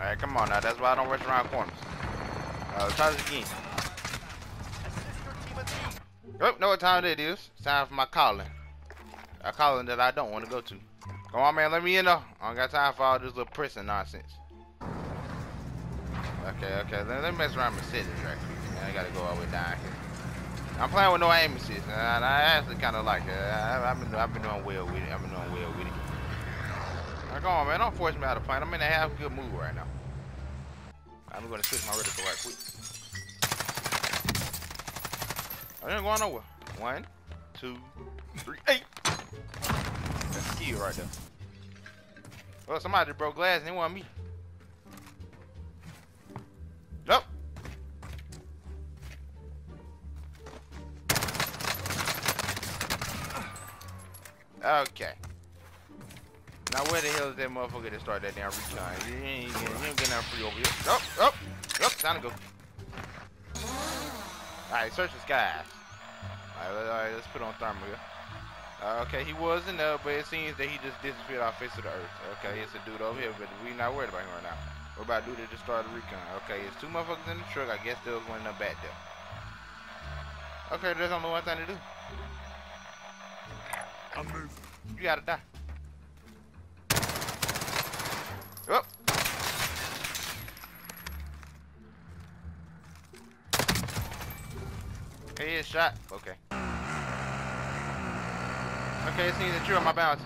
Alright, come on now. That's why I don't rush around corners. Uh, try this again. Oh, know what time it is. It's time for my calling. A calling that I don't want to go to. Come on, man. Let me in though. I don't got time for all this little pressing nonsense. Okay, okay. Let, let me mess around with settings right quick. I gotta go all the way down here. I'm playing with no aim assist, and I actually kind of like it. I, have been, I've been doing well with it. I've been doing well with it. Now, come on, man. Don't force me out of playing. I'm in a half good mood right now. I'm gonna switch my reticle right quick. I ain't going nowhere. One, two, three, eight. That's key right there. Well, somebody broke glass and they want me. Nope. Okay. Now where the hell is that motherfucker that started that damn recon? You ain't, you ain't getting nothing free over here. Oh, oh, oh, time to go. Alright, search the skies. Alright, all right, let's put on thermal here. Uh, okay, he was in there, but it seems that he just disappeared off face of the earth. Okay, it's a dude over here, but we not worried about him right now. We're about to do that just start the recon. Okay, it's two motherfuckers in the truck. I guess there was one in the back there. Okay, there's only one thing to do. I'm moving. You gotta die. It's shot. Okay. Okay, it seems that you're on my bounty.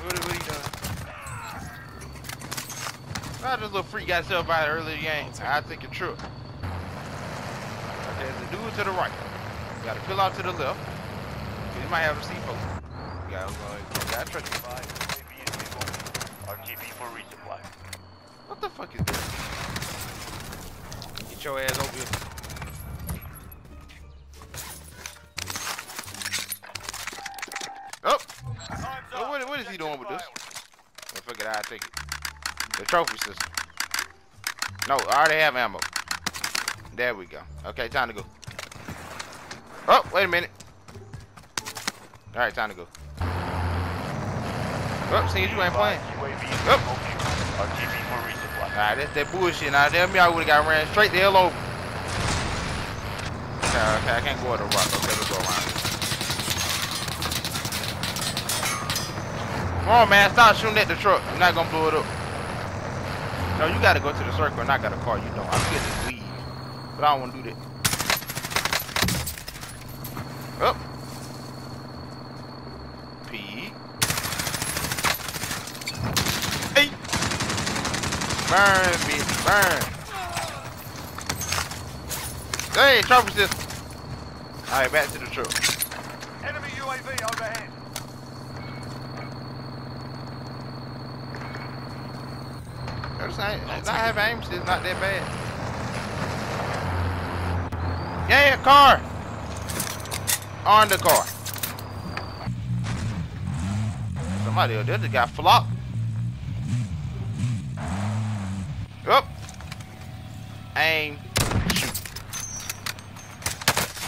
What, what are you doing? This little freak got himself out early in the game. I think it's true. Okay, the dude to the right. You gotta fill out to the left. You might have a C4. You gotta go. You gotta trust. RTB for resupply. What the fuck is this? Get your ass over here. What, is he doing with this? I figured I'd take it. The trophy system. No, I already have ammo. There we go. Okay, time to go. Oh, wait a minute. Alright, time to go. Oh, seems you ain't playing. Oh. Resupply. Alright, that's that bullshit. Now, damn me, I would've got ran straight the hell over. Okay, okay, I can't go at the rock. Okay, let's go around. Come on, man, stop shooting at the truck. I'm not gonna blow it up. No, you gotta go to the circle and I got a car. You don't. I'm scared to. But I don't wanna do that. Oh. Up. P. Hey. Burn, bitch, burn. Hey, trophy system. Alright, back to the truck. Enemy UAV overhead. Not, it's not have aim, it's not that bad. Yeah, a car. On the car. Somebody out there just got flopped. Up. Aim. Shoot.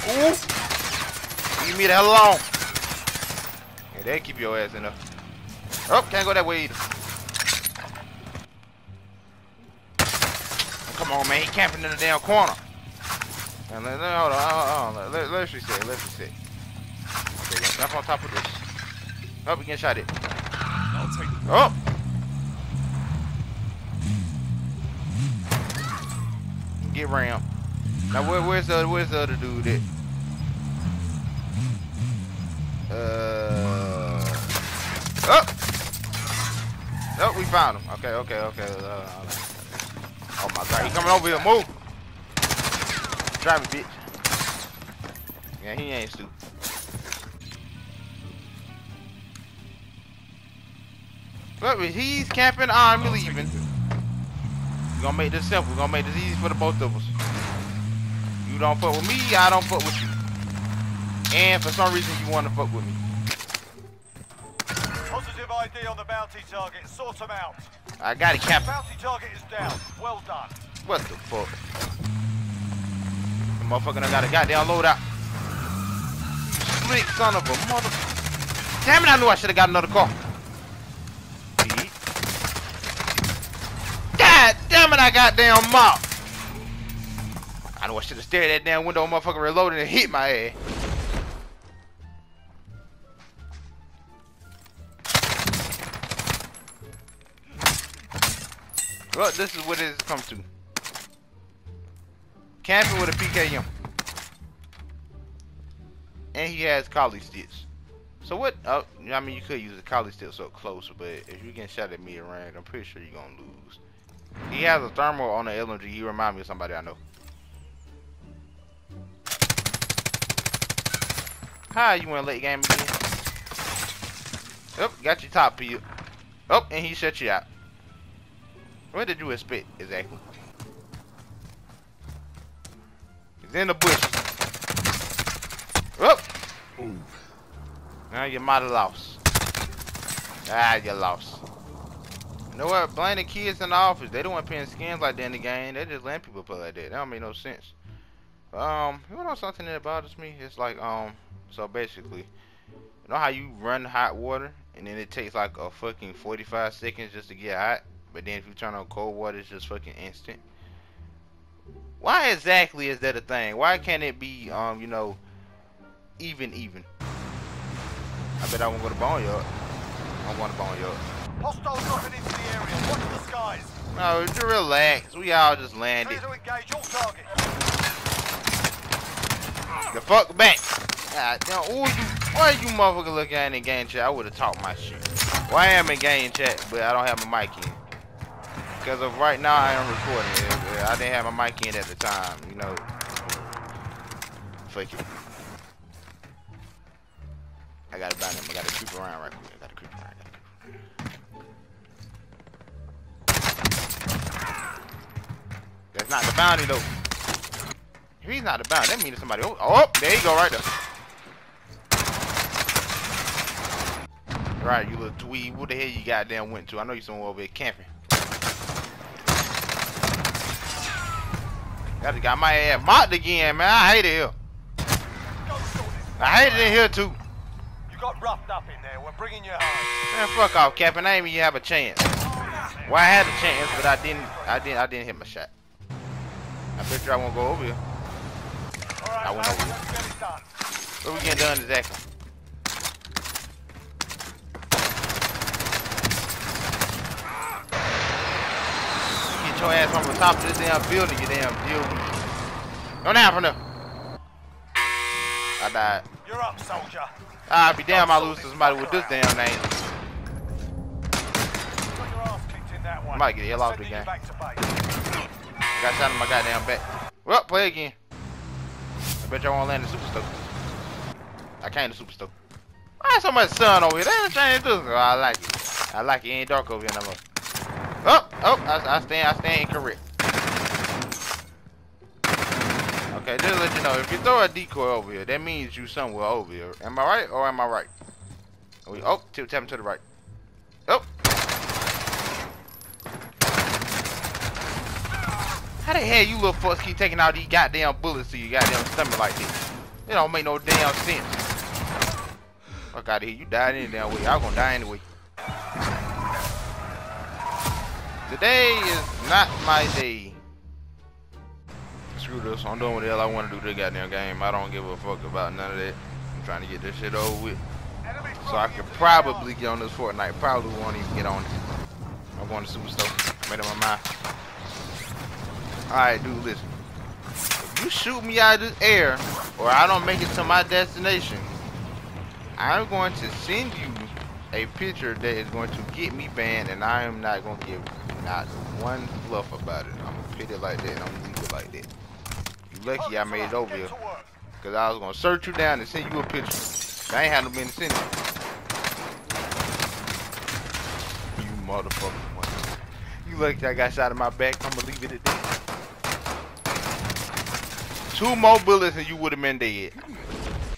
Ooh. Leave me the hell alone. Yeah, they keep your ass in there. Oh, can't go that way either. Come on, man. He camping in the damn corner. Let, let, hold on, hold on. Let, let's reset. Let's reset. Okay, let's jump on top of this. Oh, we getting shot at. I'll take Oh! Get ram. Now where, where's the where's the other dude at? Uh. Oh. Oh, we found him. Okay, okay, okay. Uh, oh my God, he coming over here. Move. Drive me, bitch. Yeah, he ain't stupid. Look, if he's camping, I'm I'll leaving. it. We're gonna make this simple. We're gonna make this easy for the both of us. You don't fuck with me, I don't fuck with you. And for some reason you wanna fuck with me. Positive ID on the bounty target. Sort them out. I got it, Cap. Bounty target is down. Well done. What the fuck? The motherfucker done got a goddamn loadout. You slick son of a mother. Damn it, I knew I should have got another car. Pete. slamming that goddamn mop. I know I should have stared at that damn window, motherfucker reloaded and hit my ass. Well, this is what it has come to. Camping with a PKM. And he has collie sticks. So what? Oh, I mean, you could use a collie stick so close, but if you get shot at me around, I'm pretty sure you're gonna lose. He has a thermal on the LMG. He remind me of somebody I know. Hi, you went late game again? Yep, got your top you. Oh, and he shut you out. What did you expect exactly? He's in the bush. Oh! Now you might have lost. Ah, you lost. You know what? Blame the kids in the office. They don't want paying skins like that in the game. They just letting people play like that. That don't make no sense. Um, you know something that bothers me? It's like, um, so basically, you know how you run hot water and then it takes like a fucking 45 seconds just to get hot? But then if you turn on cold water, it's just fucking instant. Why exactly is that a thing? Why can't it be, um, you know, even, even? I bet I won't go to Boneyard. I'm going to Boneyard. Hostiles dropping into the area. Watch the skies. No, just relax. We all just landed. Clear to engage all targets. The fuck back. God damn, who you, why you motherfucker looking at in game chat? I would have talked my shit. Well, I am in game chat, but I don't have my mic in. Because of right now, I am recording. I didn't have my mic in at the time, you know. Fuck you. I gotta buy them. I gotta creep around right quick. I gotta creep around. That's not the bounty though. He's not the bounty, that means somebody. Oh, oh, there you go, right there. Right, you little tweed. What the hell you goddamn went to? I know you somewhere over here camping. Got got my ass mocked again, man. I hate it here. I hate it in here too. You got roughed up in there. We're bringing you home. Man, fuck off, Captain. I ain't even have a chance. Well, I had a chance, but I didn't. I didn't. I didn't hit my shot. I bet you I won't go over here. Right, I went over let's get it done. What we getting done exactly? Get your ass on the top of this damn building, you damn deal. Don't happen there. I died. You're up, soldier. I'd be damn I lose to somebody with this damn name. Got your ass kicked in that one. Might get the hell out the game. back to base. I got shot in my goddamn back. Well, play again. I bet y'all won't land the Superstore. I came to Superstore. Why so much sun over here? They ain't to do Oh, I like it. I like it. it ain't dark over here no more. Oh, I, I stand, I stand incorrect. Okay, just let you know, if you throw a decoy over here, that means you somewhere over here. Am I right or am I right? Are we, oh, tip tapping to the right. Oh. How the hell you little fucks keep taking all these goddamn bullets to your goddamn stomach like this? It don't make no damn sense. Fuck out of here. You died any damn way. I was gonna die anyway. Today is not my day. Screw this. I'm doing what the hell I want to do to the goddamn game. I don't give a fuck about none of that. I'm trying to get this shit over with. So I could probably get on this Fortnite. Probably won't even get on it. I'm going to Superstore. Made up my mind. Alright, dude, listen. If you shoot me out of the air, or I don't make it to my destination, I'm going to send you a picture that is going to get me banned, and I am not going to give not one fluff about it. I'm going to put it like that, and I'm to leave it like that. You lucky I made it over here. Because I was to search you down and send you a picture. I ain't had no business in it. You motherfucker. man. You lucky I got shot in my back. I'm to leave it at that. Two more bullets and you would have been dead.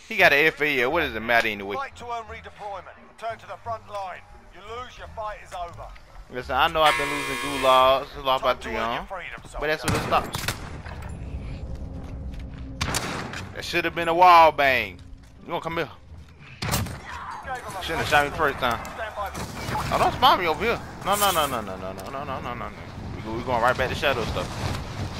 He got an FAL. What does it matter anyway? Fight to earn redeployment. Return to the front line. You lose, your fight is over. Listen, I know I've been losing gulags. Earn young. your freedom, But that's where it stops. That should have been a wall bang. You gonna come here? A Shouldn't have shot me the first time. By Oh, don't spot me over here. No, no, no, no, no, no, no, no, no, no, no, no. We going right back to shadow stuff.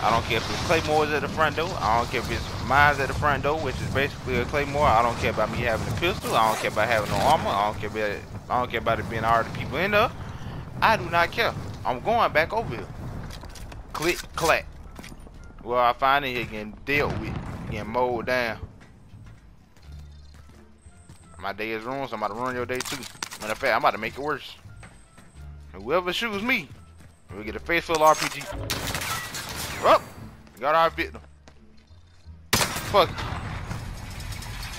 I don't care if it's claymores at the front door. I don't care if it's mines at the front door, which is basically a claymore. I don't care about me having a pistol. I don't care about having no armor. I don't care about it. I don't care about it being hard to people in there. I do not care. I'm going back over here. Click, clack. Well, I find it here getting dealt with, getting mowed down. My day is ruined, so I'm about to ruin your day too. Matter of fact, I'm about to make it worse. Whoever shoots me, we get a face full RPG. Oh, got our victim. Fuck.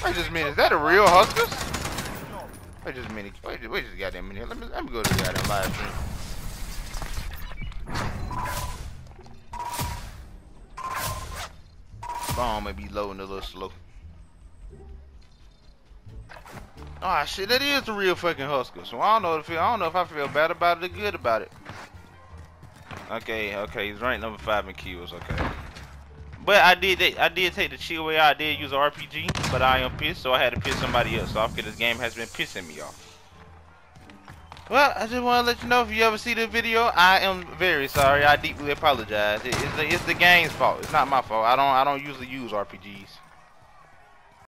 Wait just a minute, is that a real HusKerrs? Wait just a minute. Wait, wait just a goddamn minute. Let me let me go to the goddamn live stream. Phone may be loading a little slow. Ah, oh, shit, that is the real fucking HusKerr. So I don't know if I don't know if I feel bad about it or good about it. Okay, okay, he's ranked number five in kills. Okay, but I did I did take the chill way out. I did use an RPG, but I am pissed, so I had to piss somebody else off because this game has been pissing me off. Well, I just want to let you know if you ever see the video, I am very sorry. I deeply apologize. It's the, it's the game's fault. It's not my fault. I don't I don't usually use RPGs.